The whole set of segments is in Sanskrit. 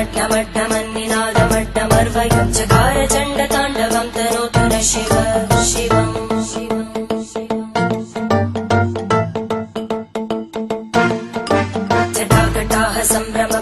लम्बिताम्बुजङ्गमट्टमट्टमट्टमन्निनादमट्टमर्वयुञ्चकार चण्डताण्डवं तनोतु न शिव शिवम् जटाकटाः सम्भ्रम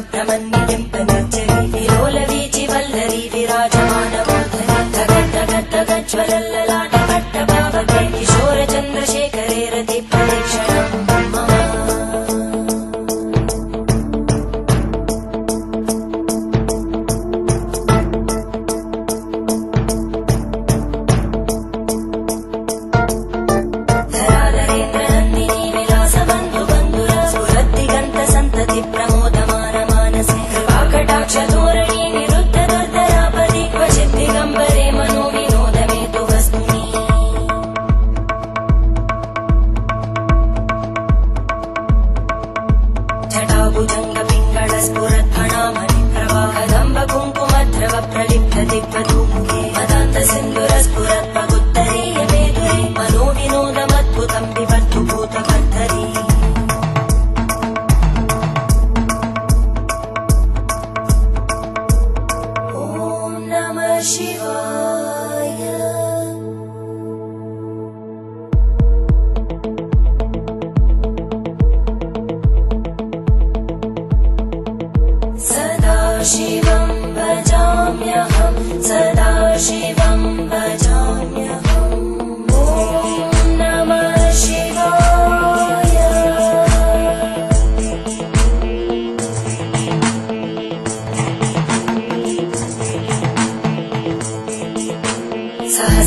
शिवं भजाम्यहं सदा शिवं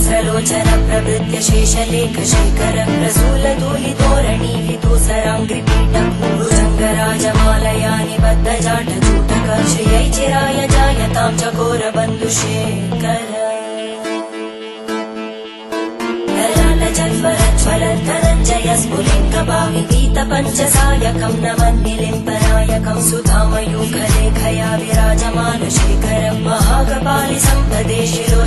सहस्रलोचन प्रभृत्य शेषलेख शेखर प्रसूल धूलि तोरणी विदूसराङ्घ्रिपीठ भुजङ्गराजमालया निबद्ध जाट जूटक श्रियै चिराय जायतां चकोर बन्धुशेखर ज्वलद्धनञ्जय स्फुलिङ्गभाविगीत पञ्चसायकं नमन्निलिम्बनायकं सुधामयूखलेखया विराजमान शेखरं महाकपालि सम्पदे शिरो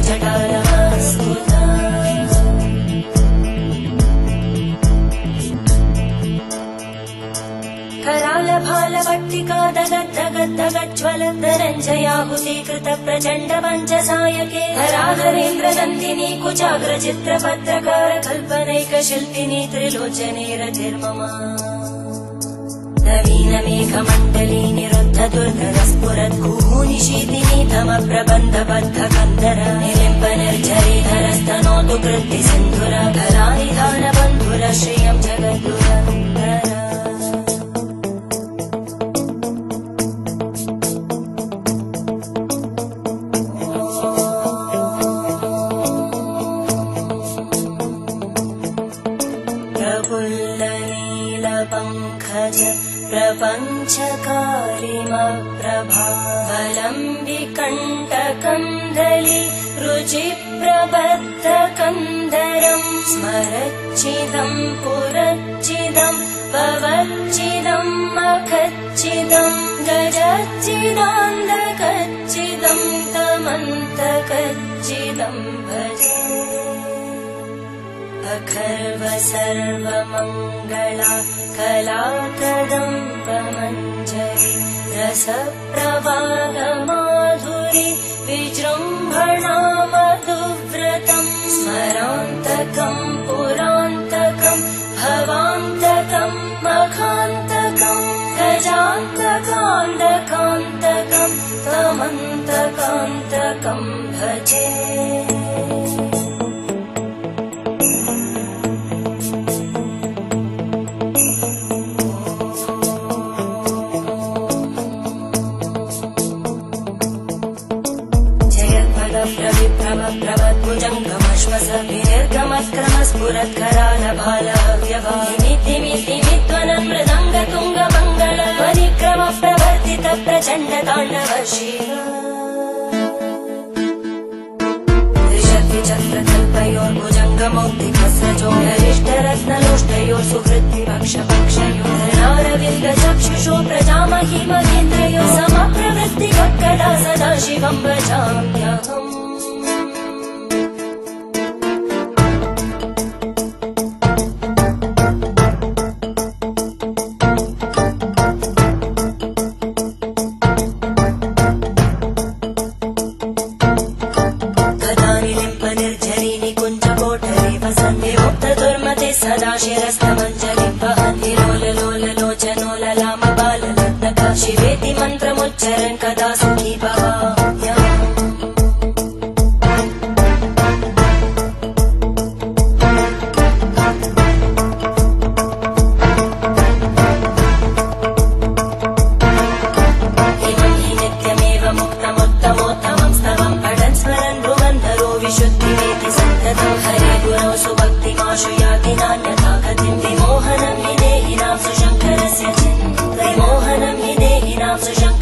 कराल भाल भट्टिका दगद् दगद् दगज्ज्वल धनञ्जयाहुति कृत प्रचण्ड पञ्चसायके हराधरेन्द्र नन्दिनी कुचाग्र चित्र पत्रकार कल्पनैक शिल्पिनी त्रिलोचने रतिर्मम नवीन मेघमण्डली निरुद्ध दुर्धर स्फुरत् कुहूनिशीतिनी तम प्रबन्ध बद्ध कन्दर निलिम्ब निर्झरे धरस्तनोतु कृत्ति सिन्धुर श्रियं जगद्गुरन्दर प्रपञ्चकारिमप्रभावलम्बिकण्टकन्दलि रुचिप्रबद्धकन्दरम् स्मरच्चिदम् पुरच्चिदम् भवच्चिदम् मखच्चिदम् गजच्चिदान्धकच्चिदम् तमन्तकच्चिदम् भजे अखर्व सर्वमङ्गला कलाकदम्बमञ्जरि रसप्रवाहमाधुरि विजृम्भणा मधुव्रतम् स्मरान्तकम् पुरान्तकम् प्रविप्रभ प्रभद्भुजङ्गमश्वस विनिर्गमक्रम स्फुरत्करालभालव्यभामितिमितिमित्वनं मृदङ्ग तुङ्ग मङ्गल परिक्रम प्रवर्तित प्रचण्ड ताण्डव शिव त्रिशक्तिचक्रकल्पयोर्भुजङ्गमौक्तिकस्रजोरिष्टरत्नलोष्टयोः सुहृद्विपक्षपक्षयोः धरणारविन्द चक्षुषो प्रजामहिमगेन्द्रयो समप्रवृत्ति कदा सदा शिवं भजाम्यहम् बाललग्नका शिवेति मन्त्रमुच्चरन् कदा ce jeune